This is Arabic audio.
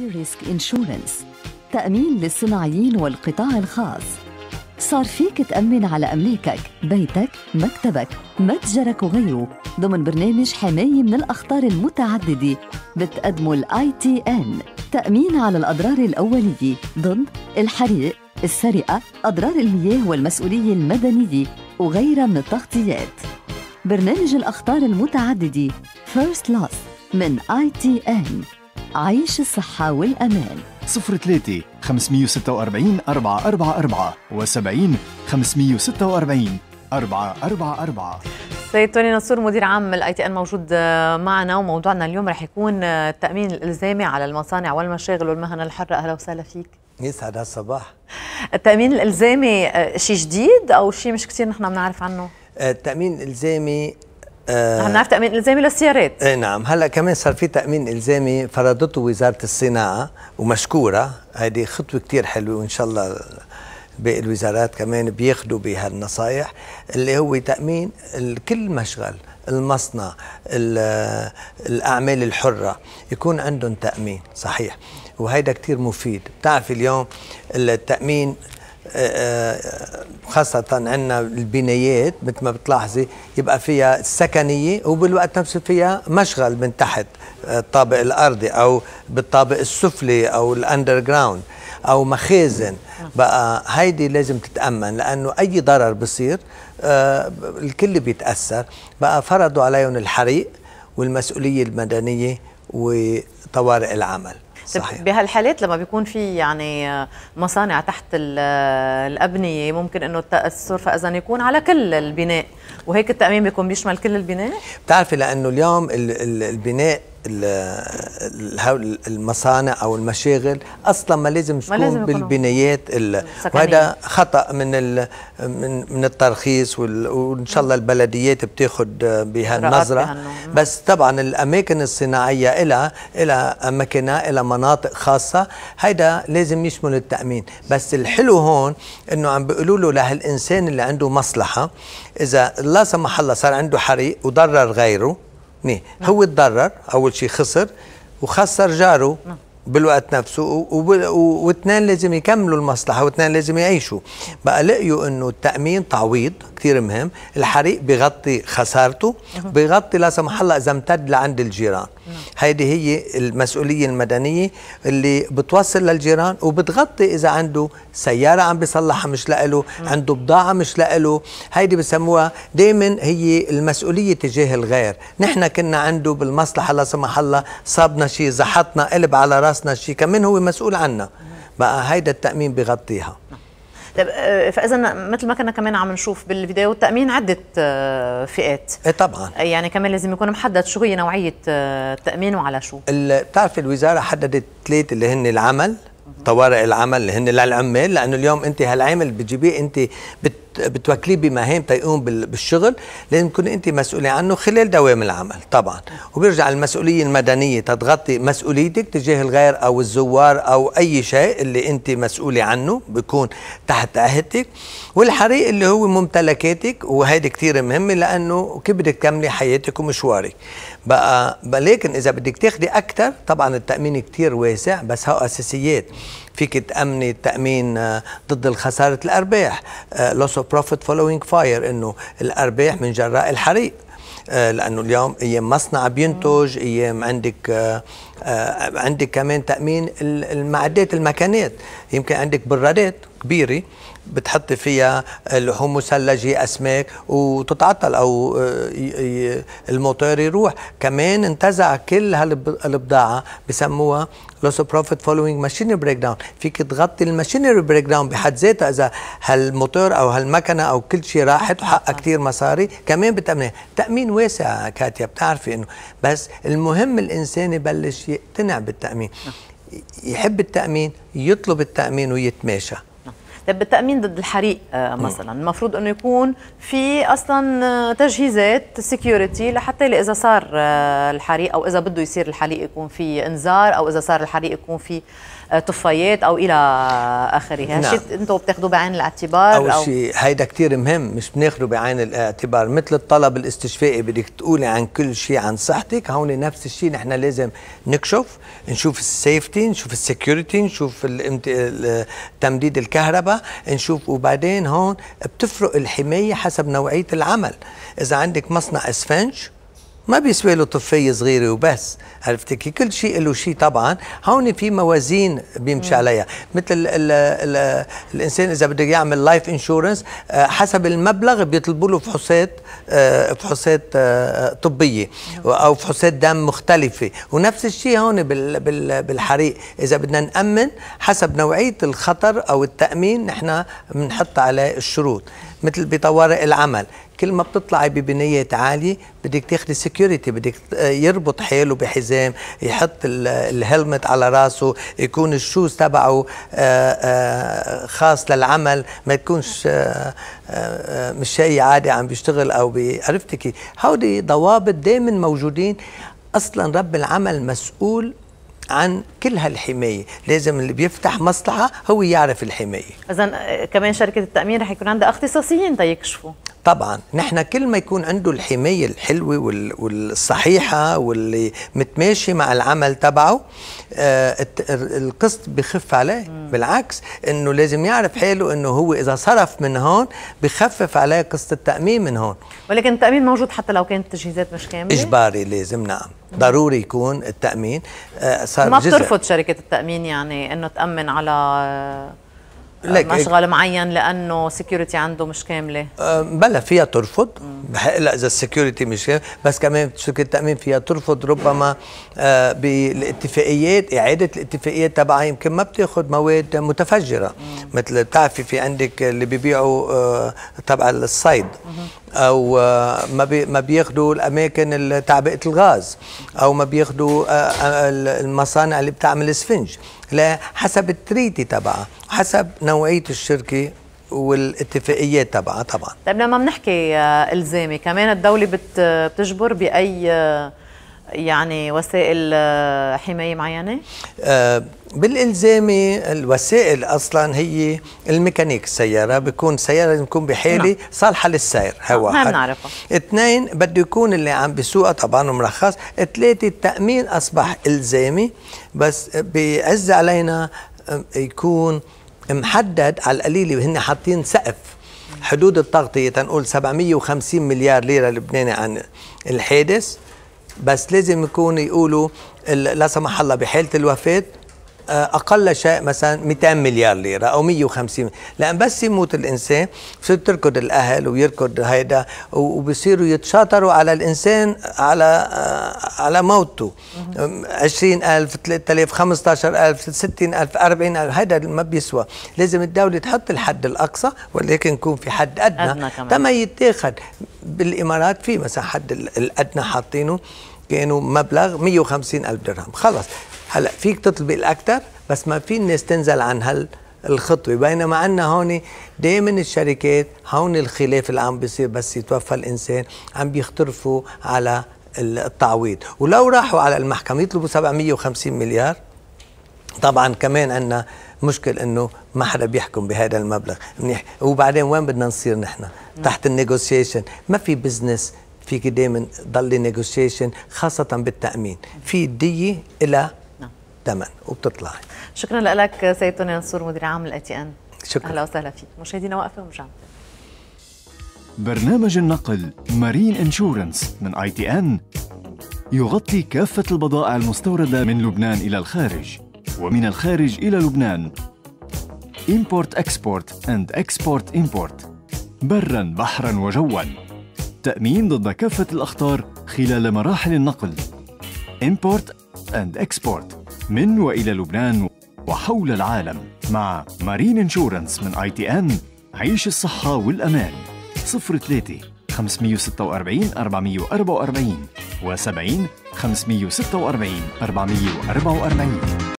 risk insurance تأمين للصناعيين والقطاع الخاص. صار فيك تأمن على أملاكك بيتك مكتبك متجرك وغيره. ضمن برنامج حماية من الأخطار المتعددة بتقدمه ال ITN تأمين على الأضرار الأولية ضد الحريق السرقة أضرار المياه والمسؤولية المدنية وغيرها من التغطيات. برنامج الأخطار المتعددة. First Loss من ITN عيش الصحة والأمان. 03 546 444 و 70 546 444 سيد توني نصور مدير عام ال ITN موجود آه، معنا وموضوعنا اليوم رح يكون آه، التأمين الإلزامي على المصانع والمشاغل والمهن الحرة. أهلا وسهلا فيك. يسعد هالصباح. التأمين الإلزامي آه، شيء جديد أو شيء مش كثير نحن بنعرف عنه؟ التأمين الإلزامي آه نحن نعرف تأمين إلزامي للسيارات. اي نعم. هلا كمان صار في تأمين إلزامي فرضته وزارة الصناعة ومشكورة. هذه خطوة كثير حلوة وإن شاء الله باقي الوزارات كمان بياخذوا بهالنصائح اللي هو تأمين كل مشغل المصنع الأعمال الحرة يكون عندهم تأمين صحيح. وهيدا كتير مفيد. بتعرفي اليوم التأمين آه، آه، خاصة عندنا البنايات مثل ما بتلاحظي يبقى فيها سكنية وبالوقت نفسه فيها مشغل من تحت آه، الطابق الأرضي أو بالطابق السفلي أو الأندر جراوند أو مخازن. بقى هيدي لازم تتأمن لأنه أي ضرر بصير الكل بيتأثر. بقى فرضوا عليهم الحريق والمسؤولية المدنية وطوارئ العمل. صحيح. بهالحالات لما بيكون في يعني مصانع تحت الأبنية ممكن إنه التاثر فاذا يكون على كل البناء وهيك التأمين بيكون بيشمل كل البناء بتعرفي لأنه اليوم البناء المصانع أو المشاغل أصلا ما لازم تكون لازم بالبنايات وهذا خطأ من من من الترخيص وإن شاء الله البلديات بتاخذ بهالنظرة. بس طبعا الأماكن الصناعية لها لها أماكنها لها مناطق خاصة هيدا لازم يشمل التأمين. بس الحلو هون إنه عم بيقولوا له لهالإنسان اللي عنده مصلحة إذا لا سمح الله صار عنده حريق وضرر غيره نعم. هو تضرر أول شيء خسر وخسر جاره نعم. بالوقت نفسه واثنين لازم يكملوا المصلحة واثنين لازم يعيشوا بقى لقيوا إنه التأمين تعويض كثير مهم. الحريق بغطي خسارته بغطي لا سمح الله إذا امتد لعند الجيران. هيدي هي المسؤولية المدنية اللي بتوصل للجيران وبتغطي إذا عنده سيارة عم بيصلحها مش لإله عنده بضاعة مش لإله. هيدي بسموها دائما هي المسؤولية تجاه الغير. نحن كنا عنده بالمصلحة لا سمح الله صابنا شيء زحطنا قلب على راسنا شيء كمان هو مسؤول عنا. بقى هيدا التأمين بغطيها. فإذا مثل ما كنا كمان عم نشوف بالفيديو التامين عدة آه، فئات. إيه طبعا. يعني كمان لازم يكون محدد شو هي نوعية التامين آه، وعلى شو. بتعرف الوزارة حددت ثلاث اللي هن العمل. طوارئ العمل اللي هن للعمال لأنه اليوم أنت هالعامل بتجيبيه أنت بت بتوكليه بمهام تيقوم بالشغل لازم تكون أنت مسؤولة عنه خلال دوام العمل طبعا. وبيرجع المسؤولية المدنية تتغطي مسؤوليتك تجاه الغير أو الزوار أو أي شيء اللي أنت مسؤولة عنه بيكون تحت عهدتك. والحريق اللي هو ممتلكاتك وهيدي كثير مهمة لأنه كيف بدك تكملي حياتك ومشوارك. بقى لكن إذا بدك تاخذي أكثر طبعا التأمين كثير واسع بس هو اساسيات فيك تأمني تامين آه، ضد الخسارة الأرباح. loss of profit following fire إنه الأرباح من جراء الحريق. آه، لأنه اليوم أيام مصنع بينتج أيام عندك آه، عندك كمان تأمين المعدات المكانات يمكن عندك برادات كبيرة. بتحطي فيها لحوم مثلجه اسماك وتتعطل أو الموتور يروح. كمان انتزع كل هالبضاعه بسموها loss profit following machinery breakdown فيك تغطي ال machinery breakdown بحد ذاتها إذا هالموتور أو هالمكنة أو كل شيء راحت وحقها كثير مصاري. كمان بتامن تأمين واسع كاتيا بتعرفي إنه. بس المهم الإنسان يبلش يقتنع بالتأمين. يحب التأمين يطلب التأمين ويتماشى. طيب بالتامين ضد الحريق آه، مثلا المفروض أنه يكون في أصلا آه، تجهيزات security لحتى إذا صار آه، الحريق أو إذا بده يصير الحريق يكون في إنذار أو إذا صار الحريق يكون في طفايات أو إلى آخره نعم. هالشيء أنتم بتاخذوه بعين الاعتبار أول شيء هيدا كتير مهم مش بناخده بعين الاعتبار مثل الطلب الاستشفائي بدك تقولي عن كل شيء عن صحتك هون نفس الشيء نحن لازم نكشف نشوف ال safety نشوف ال security نشوف. تمديد الكهرباء نشوف. وبعدين هون بتفرق الحماية حسب نوعية العمل. إذا عندك مصنع إسفنج ما بيسوي له طفية صغيرة وبس. عرفتي كل شيء له شيء طبعا. هون في موازين بيمشي عليها. مثل ال ال ال الإنسان إذا بده يعمل life insurance حسب المبلغ بيطلبوا له فحوصات آه، فحوصات آه، طبية أو فحوصات دم مختلفة. ونفس الشيء هون بالحريق. إذا بدنا نأمن حسب نوعية الخطر أو التأمين نحن بنحط عليه الشروط. مثل بطوارئ العمل. كل ما بتطلعي ببنيات عالية بدك تاخذي security بدك يربط حاله بحزام يحط ال helmet على راسه يكون ال shoes تبعه آه، آه، خاص للعمل ما يكونش آه، مش شيء عادي عم بيشتغل أو عرفتي كيف؟ هودي ضوابط دائما موجودين. أصلا رب العمل مسؤول عن كل هالحماية. لازم اللي بيفتح مصلحة هو يعرف الحماية. اذا كمان شركة التأمين رح يكون عندها اختصاصيين تيكشفوا. طبعا نحن كل ما يكون عنده الحماية الحلوة والصحيحة واللي متماشي مع العمل تبعه آه القسط بخف عليه. مم. بالعكس إنه لازم يعرف حاله إنه هو إذا صرف من هون بخفف عليه قسط التأمين من هون. ولكن التأمين موجود حتى لو كانت التجهيزات مش كاملة؟ إجباري لازم نعم. ضروري يكون التأمين آه صار ما بترفض شركة التأمين يعني إنه تأمن على مشغل معين لأنه security عنده مش كاملة. أه بلا فيها ترفض. لا إذا ال security مش كامله بس كمان شركه التامين فيها؟ ترفض ربما أه بالاتفاقيات إعادة الاتفاقيات تبعها. يمكن ما بتاخذ مواد متفجرة. مم. مثل بتعرفي في عندك اللي بيبيعوا تبع الصيد. أو آه، ما بي ما بياخذوا الأماكن تعبئة الغاز. أو ما بياخذوا آه، آه، المصانع اللي بتعمل اسفنج لا حسب ال treaty تبعها حسب نوعية الشركة والاتفاقيات تبعها طبعا. طيب لما بنحكي إلزامي كمان الدولة بتجبر بأي يعني وسائل آه، حماية معينة؟ آه بالإلزامي الوسائل أصلا هي الميكانيك السياره بيكون سيارة لازم تكون بحاله نعم. صالحة للسير هي واحد بنعرفها اثنين بده يكون اللي عم بيسوقها طبعا مرخص. ثلاثة التأمين أصبح إلزامي بس بيعز علينا يكون محدد على القليله وهن حاطين سقف. حدود التغطيه تنقول 750 مليار ليرة لبناني عن الحادث. بس لازم يكون يقولوا لا سمح الله بحالة الوفاة أقل شيء مثلا 200 مليار ليرة أو 150 لأن بس يموت الإنسان بصير تركض الأهل ويركض هيدا وبصيروا يتشاطروا على الإنسان على آه، على موته. 20000 3000 15000 60000 40000 هيدا ما بيسوى. لازم الدولة تحط الحد الأقصى ولكن يكون في حد أدنى, أدنى تما يتاخذ بالإمارات في مثلا حد الأدنى حاطينه كانوا مبلغ 150 ألف درهم. خلص هلا فيك تطلبي الأكثر بس ما في الناس تنزل عن هال الخطوه بينما عندنا هون دائما الشركات هون الخلاف اللي عم بيصير بس يتوفى الإنسان عم بيخترفوا على التعويض. ولو راحوا على المحكمة يطلبوا 750 مليار. طبعا كمان عندنا مشكل إنه ما حدا بيحكم بهذا المبلغ. منيح. وبعدين وين بدنا نصير نحن؟ تحت ال negotiation. ما في business فيك دائما ضل negotiation خاصة بالتأمين. في دية إلى نعم. ثمن وبتطلع. شكرا لك سيد توني نصور مدير عام ال ITN شكرا. أهلا وسهلا فيك. مشاهدينا وقفه ونرجع برنامج النقل marine insurance من ITN يغطي كافة البضائع المستوردة من لبنان إلى الخارج ومن الخارج إلى لبنان. Import Export and Export Import. برا بحرا وجوا. تأمين ضد كافة الأخطار خلال مراحل النقل. Import and Export. من وإلى لبنان وحول العالم مع marine insurance من ITN عيش الصحة والأمان. 03 546 444 و70 546 444